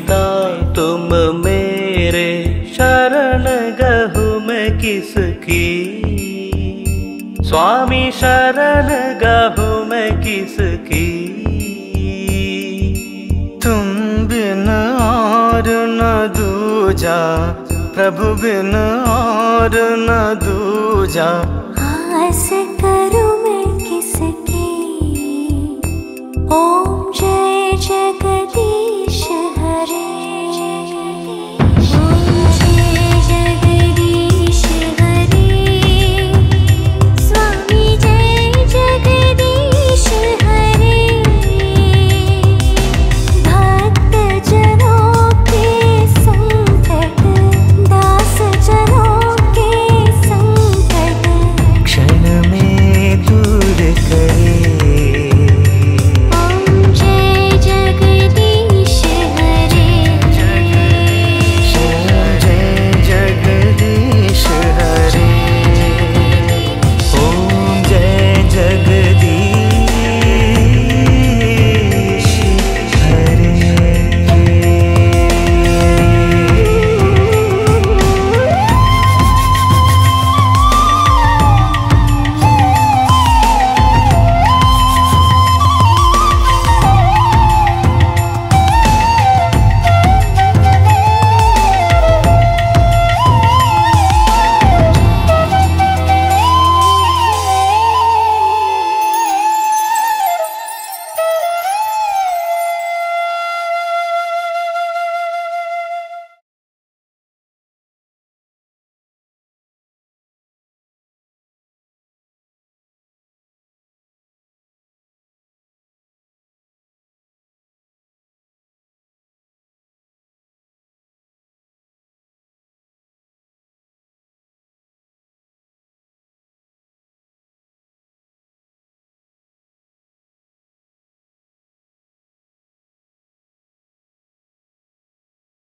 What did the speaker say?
पिता तुम मेरे शरण गहु में किसकी? स्वामी शरण गहु में किसकी? तुम बिन और न दूजा, प्रभु बिन और न दूजा। हाँ, आस करो